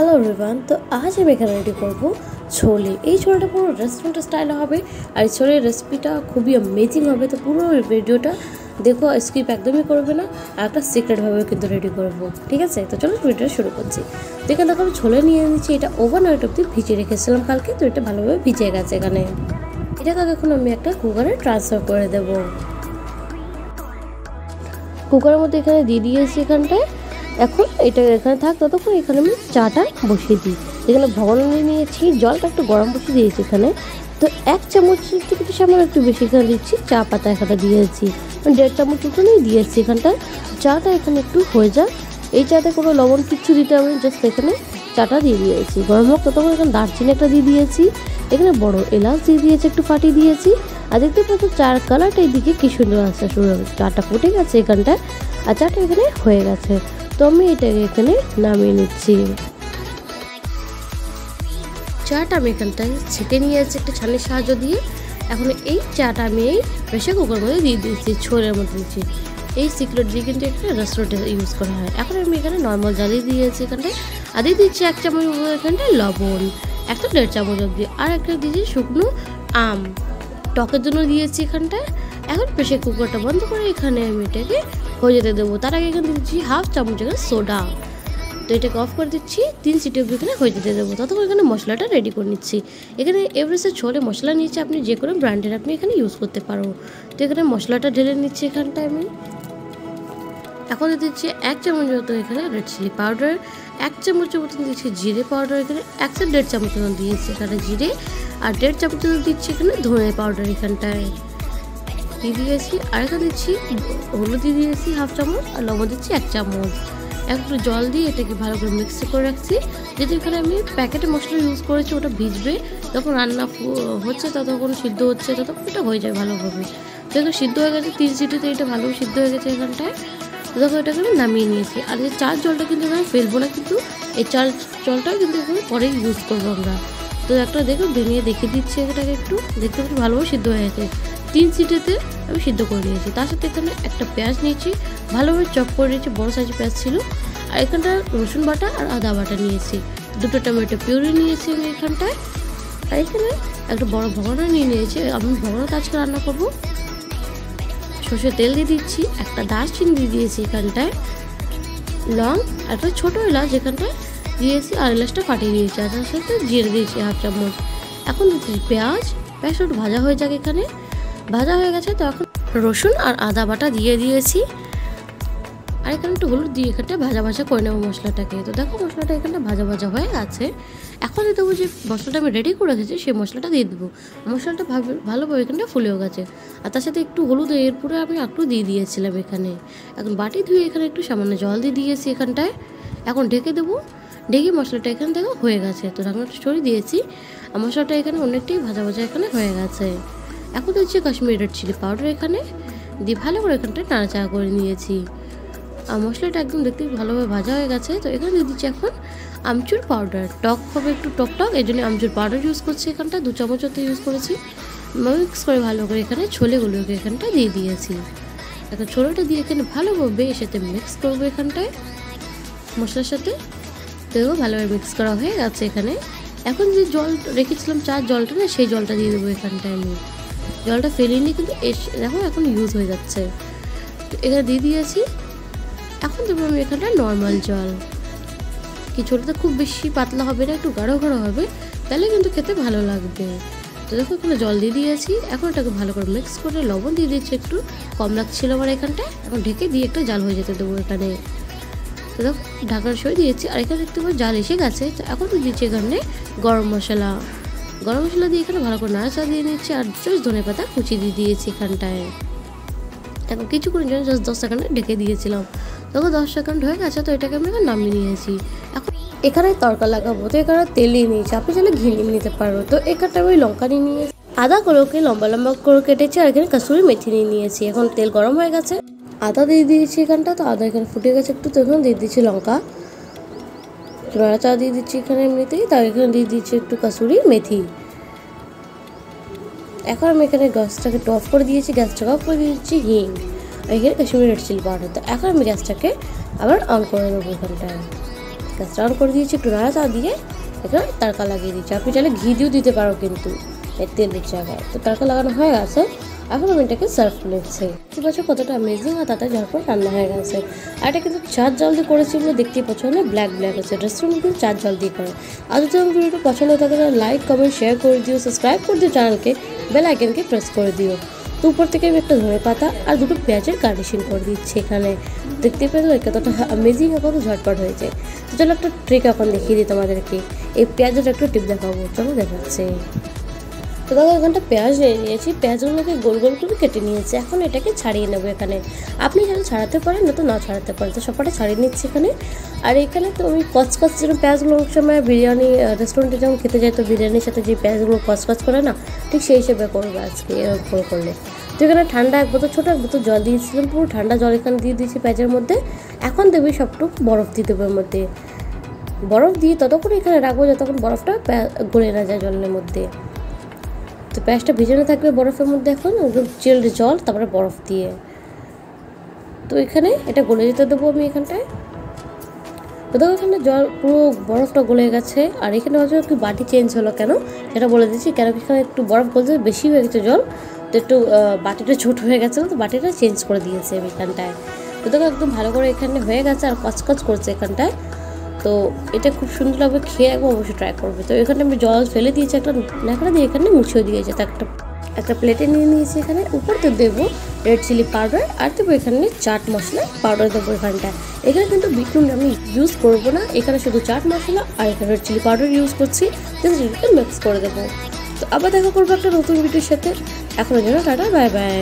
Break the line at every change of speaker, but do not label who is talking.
Hello Rivan তো আজ আমি এখানে রেডি করব ছোলে। এই ছোলেটা পুরো রেস্টুরেন্টের স্টাইলে হবে। আর এই ছোলের রেসিপিটা খুবই অ্যামেজিং হবে। তো পুরো ভিডিওটা দেখো স্কিপ একদমই করবে না। আর একটা সিক্রেটভাবে কিন্তু রেডি করব। ঠিক আছে? তো চলো ভিডিওটা শুরু করছি। তো এখানে দেখো, আমি ছোলে নিয়ে নিচ্ছি এটা ওভার ওভারনাইট অব্দি ভিজিয়ে রেখেছিলাম কালকে। তো এটা ভালোভাবে ভিজে গেছে এখানে। এটাকে এখন আমি একটা কুকারে ট্রান্সফার করে দেবো। কুকারের মধ্যে এখানে দিয়ে দিয়েছি এখানটায় এখন এটা এখানে থাক ততক্ষণ এখানে আমি চাটা বসিয়ে দিই। এখানে ভগবান নিয়েছি, জলটা একটু গরম বসিয়ে দিয়েছি এখানে। তো এক চামচ একটু সামান্য একটু বেশি এখানে দিচ্ছি, চা পাতা এখানে দিয়েছি। দেড় চামচ নিয়ে দিয়েছি এখানটায় চাটা এখানে একটু হয়ে যাক। এই চাতে কোনো লবণ কিচ্ছু দিতে হবে জাস্ট এখানে চাটা দিয়ে দিয়েছি। গরম হোক ততক্ষণ এখানে দারচিনি একটা দিয়ে দিয়েছি। এখানে বড় এলাচ দিয়ে দিয়েছি, একটু ফাটিয়ে দিয়েছি। আর দেখতে পাচ্ছ চার কালারটা এইদিকে কি সুন্দর আসছে শুরু চাটা ফুটে গেছে এখানটায়, আর চাটা এখানে হয়ে গেছে। তো আমি এটাকে এখানে নামিয়ে নিচ্ছি। চাটা আমি এখানটায় ছেঁকে নিয়েছি একটা ছানের সাহায্য দিয়ে। এখন এই চাটা আমি এই প্রেশার কুকার মধ্যে দিয়ে দিয়েছি ছোলের মধ্যে দিচ্ছি এই সিক্রেট দিয়ে কিন্তু একটা রেস্টুরেন্টে ইউজ করা হয়। এখন আমি এখানে নর্মাল জালি দিয়েছি এখানটায়। আর দিয়ে দিচ্ছি এক চামচ এখানটায় লবণ। একটা দেড় চামচ অব্দি আর একটা দিয়েছি শুকনো আম। টকের জন্য দিয়েছি এখানটায়। এখন প্রেশার কুকারটা বন্ধ করে এখানে আমি এটাকে হয়ে যেতে দেবো। তার আগে এখানে দিচ্ছি হাফ চামচ এখানে সোডা তো এটাকে অফ করে দিচ্ছি, তিন সিটি অব্দি এখানে হয়ে যেতে দেবো। ততক্ষণ এখানে মশলাটা রেডি করে নিচ্ছি। এখানে এভারেস্টের ছোলে মশলা নিয়েছি আপনি যে কোনো ব্র্যান্ডের আপনি এখানে ইউজ করতে পারো। তো এখানে মশলাটা ঢেলে নিচ্ছি এখানটায় আমি। এখন দিচ্ছি এক চামচ মতো এখানে রেড চিলি পাউডার এক চামচের মতন দিচ্ছি জিরে পাউডার এখানে একশো দেড় চামচ মতন দিয়েছি এখানে জিরে। আর দেড় চামচ দিচ্ছি এখানে ধনে পাউডার এখানটায়। দিয়ে দিয়েছি আর এখানে দিচ্ছি হলুদ দিয়ে দিয়েছি হাফ চামচ আর লবণ দিচ্ছি এক চামচ। একটু জল দিয়ে এটাকে ভালো করে মিক্স করে রাখছি। যেহেতু এখানে আমি প্যাকেটে মশলা ইউজ করেছি, ওটা ভিজবে। যখন রান্না হচ্ছে ততক্ষণ সিদ্ধ হচ্ছে, ততক্ষণ এটা হয়ে যায় ভালোভাবে। তো এখন সিদ্ধ হয়ে গেছে, তিন সিটিতে এটা ভালো সিদ্ধ হয়ে গেছে এখানটায়, তখন এটাকে আমি নামিয়ে নিয়েছি। আর এই চার জলটা কিন্তু এখানে ফেলব না, কিন্তু এই চার জলটাও কিন্তু এখানে পরে ইউজ করব আমরা। তো একটা দেখো ভেঙে দেখে দিচ্ছি এটাকে একটু। দেখতে ভালোভাবে সিদ্ধ হয়ে গেছে। তিন সিটেতে আমি সিদ্ধ করে নিয়েছি। তার সাথে এখানে একটা পেঁয়াজ নিয়েছি, ভালোভাবে চপ করে নিয়েছি, বড়ো সাইজের পেঁয়াজ ছিল। আর এখানটা রসুন বাটা আর আদা বাটা নিয়েছি। দুটো টমেটো পিউরি নিয়েছি আমি এখানটায়। আর এখানে একটা বড় ভগনা নিয়ে নিয়েছি। আমি ভগনাটা আজকে রান্না করব। সর্ষে তেল দিয়ে দিচ্ছি, একটা দারচিনি দিয়ে দিয়েছি এখানটায়। লং, একটা ছোটো এলাচ এখানটায় দিয়েছি আর এলাচটা ফাটিয়ে দিয়েছি আর তার সাথে জিরে দিয়েছি হাফ চামচ। এখন দিচ্ছি পেঁয়াজ। একটু ভাজা হয়ে যাক এখানে। ভাজা হয়ে গেছে, তো এখন রসুন আর আদা বাটা দিয়ে দিয়েছি। আর এখানে একটু হলুদ দিয়ে এখানটা ভাজা ভাজা করে নেব মশলাটাকে। তো দেখো মশলাটা এখানটা ভাজা ভাজা হয়ে গেছে এখন দিয়ে দেবো যে মশলাটা আমি রেডি করে রেখেছি, সেই মশলাটা দিয়ে দেবো। মশলাটা ভালোভাবে এখানটা ফুলেও গেছে। আর তার সাথে একটু হলুদ, এরপরে আমি একটু দিয়ে দিয়েছিলাম এখানে। এখন বাটি ধুয়ে এখানে একটু সামান্য জল দিয়ে দিয়েছি এখানটায়। এখন ঢেকে দেবো। ঢেকে মশলাটা এখান থেকে হয়ে গেছে। তো রান্নাটা সরিয়ে দিয়েছি। আর মশলাটা এখানে অনেকটাই ভাজা ভাজা এখানে হয়ে গেছে। এখন দিচ্ছি কাশ্মীরি রেড চিলি পাউডার এখানে দিয়ে ভালো করে এখানটায় নাড়াচাড়া করে নিয়েছি। আর মশলাটা একদম দেখতে ভালোভাবে ভাজা হয়ে গেছে। তো এখানে দিয়ে দিচ্ছি এখন আমচুর পাউডার টক হবে একটু টক টক এই জন্য আমচুর পাউডার ইউজ করছি এখানটা। দু চামচ তো ইউজ করেছি। মিক্স করে ভালো করে এখানে ছোলেগুলোকে এখানটা দিয়ে দিয়েছি। এখন ছোলেটা দিয়ে এখানে ভালোভাবে এর সাথে মিক্স করব এখানটায়। মশলার সাথে তো ভালোভাবে মিক্স করা হয়ে গেছে এখানে। এখন যে জল রেখেছিলাম চার জলটা না সেই জলটা দিয়ে দেবো এখানটায় আমি। জলটা ফেলিনি, কিন্তু দেখো এখন ইউজ হয়ে যাচ্ছে। এখানে দিয়ে দিয়েছি। এখন দেবো আমি এখানটা নর্মাল জল। কিছুটা খুব বেশি পাতলা হবে না, একটু গাঢ় গাঢ় হবে, তাহলে কিন্তু খেতে ভালো লাগবে। তো দেখো এখানে জল দিয়ে দিয়েছি। এখন এটাকে ভালো করে মিক্স করে লবণ দিয়ে দিয়েছি একটু। কম লাগছিল আমার এখানটা এখন ঢেকে দিয়ে একটা জাল হয়ে যেতে দেবো এখানে। তো দেখো, ঢাকার সই দিয়েছি। আর এখানে পাবো জাল এসে গেছে। তো এখন দিয়েছি এখানে গরম মশলা। গরম মশলা দিয়ে এখানে ভালো করে নাড়াচা দিয়ে নিচ্ছি আর জাস্ট ধনে পাতা কুচি দিয়ে দিয়েছি এখানটায়। এখন কিছুক্ষণের জন্য জাস্ট দশ সেকেন্ডে ঢেকে দিয়েছিলাম। তখন দশ সেকেন্ড হয়ে গেছে, তো এটাকে আমি এখন নামিয়ে নিয়েছি। এখন এখানে তরকা লাগাবো, তো এখানে তেল নিয়ে নিয়েছি। আপনি চাইলে ঘি নিয়ে নিতে পারো। তো এখানটা আমি লঙ্কা নিয়ে নিয়েছি। আদা গুলোকে লম্বা লম্বা করে কেটেছি আর এখানে কাসুরি মেথি নিয়ে নিয়েছি। এখন তেল গরম হয়ে গেছে। আদা দিয়ে দিয়েছি এখানটা, তো আদা এখানে ফুটে গেছে একটু, তো এখানে দিয়ে দিচ্ছি লঙ্কা। নাড়াচা দিয়ে দিচ্ছি এখানে এমনিতেই তার এখানে দিয়ে দিচ্ছি একটু কাসুরি মেথি। এখন আমি এখানে গ্যাসটাকে অফ করে দিয়েছি, গ্যাসটাকে অফ করে দিয়েছি হিং আর এখানে কাশ্মীরি রেড চিলি পাউডার। তো এখন আমি গ্যাসটাকে আবার অন করে দেবো এখানটায়। গ্যাসটা অন করে দিয়েছি, একটু চাড়া দিয়ে এখানে তারকা লাগিয়ে দিচ্ছি। আপনি চাইলে ঘি দিয়েও দিতে পারো কিন্তু তেলের জায়গায়। তো তারকা লাগানো হয়ে গেছে। এখন আমি এটাকে সার্ভ করছি বুঝতে পারছ কতটা অ্যামেজিং আর তাতে ঝটপট রান্না হয়ে গেছে। আর এটা কিন্তু চার জল দিয়ে করেছি বলে দেখতেই পাচ্ছ না ব্ল্যাক ব্ল্যাক আছে রেস্টুরেন্ট কিন্তু চার জল দিয়ে করে। আর যদি আমার ভিডিওটা পছন্দ থাকে, তাহলে লাইক কমেন্ট শেয়ার করে দিও সাবস্ক্রাইব করে দিও চ্যানেলকে বেল আইকনকে প্রেস করে দিও। তো উপর থেকে আমি একটা ধনে পাতা আর দুটো পেঁয়াজের গার্নিশিং করে দিচ্ছি এখানে। দেখতে পেলে কতটা অ্যামেজিং কত ঝটপট হয়েছে। তো চলো একটা ট্রিক এখন দেখিয়ে দিই তোমাদেরকে। এই পেঁয়াজের একটা টিপ দেখাবো। চলো দেখাচ্ছে। তো দেখো এখানটা পেঁয়াজ নিয়ে নিয়েছি, পেঁয়াজগুলোকে গোল গোল করে কেটে নিয়েছি। এখন এটাকে ছাড়িয়ে নেব এখানে। আপনি যেন ছাড়াতে পারেন না তো না ছাড়াতে পারেন। তো সবটা ছাড়িয়ে নিচ্ছি এখানে। আর এখানে তো আমি কচকচ যেরকম পেঁয়াজগুলো অনেক সময় বিরিয়ানি রেস্টুরেন্টে যখন খেতে যাই, তো বিরিয়ানির সাথে যে পেঁয়াজগুলো কচকচ করে না, ঠিক সেই হিসেবে করবে আজকে এরকম করলে। তো এখানে ঠান্ডা এক বোতল, ছোটো এক বোতল জল দিয়েছিলাম, পুরো ঠান্ডা জল এখানে দিয়ে দিয়েছি পেঁয়াজের মধ্যে। এখন দেবে সবটুকু বরফ দিয়ে দেবো মধ্যে। বরফ দিয়ে ততক্ষণ এখানে রাখব, যতক্ষণ বরফটা গলে না যায় জলের মধ্যে। তো প্যাঁচটা ভিজানো থাকবে বরফের মধ্যে এখন চিল্ড জল, তারপরে বরফ দিয়ে। তো এখানে এটা গলে যেতে দেবো আমি এখানটায়। তো দেখো এখানে জল, পুরো বরফটা গলে গেছে। আর এখানে হয়তো একটু বাটি চেঞ্জ হলো কেন? সেটা বলে দিচ্ছি, কেন এখানে একটু বরফ গলতে বেশি হয়ে গেছে জল। তো একটু বাটিটা ছোট হয়ে গেছিল তো বাটিটা চেঞ্জ করে দিয়েছে আমি এখানটায়। তো দেখো একদম ভালো করে এখানে হয়ে গেছে আর কচকচ করছে এখানটায়। তো এটা খুব সুন্দর লাগবে, খেয়ে একবার অবশ্যই ট্রাই করবে। তো এখানে আমি জল ফেলে দিয়েছি, একটা ন্যাকড়া দিয়ে এখানে মুছিয়ে দিয়েছে। তো একটা একটা প্লেটে নিয়ে নিয়েছি এখানে। উপরতে দেবো রেড চিলি পাউডার আর দেবো এখানে চাট মশলা পাউডার দেবো এখানটায়। এখানে কিন্তু বিটনুন আমি ইউজ করব না। এখানে শুধু চাট মশলা আর এখানে রেড চিলি পাউডার ইউজ করছি। মিক্স করে দেবো। তো আবার দেখা করব একটা নতুন ভিডিওর সাথে। এখনও যেন টাটা বাই বাই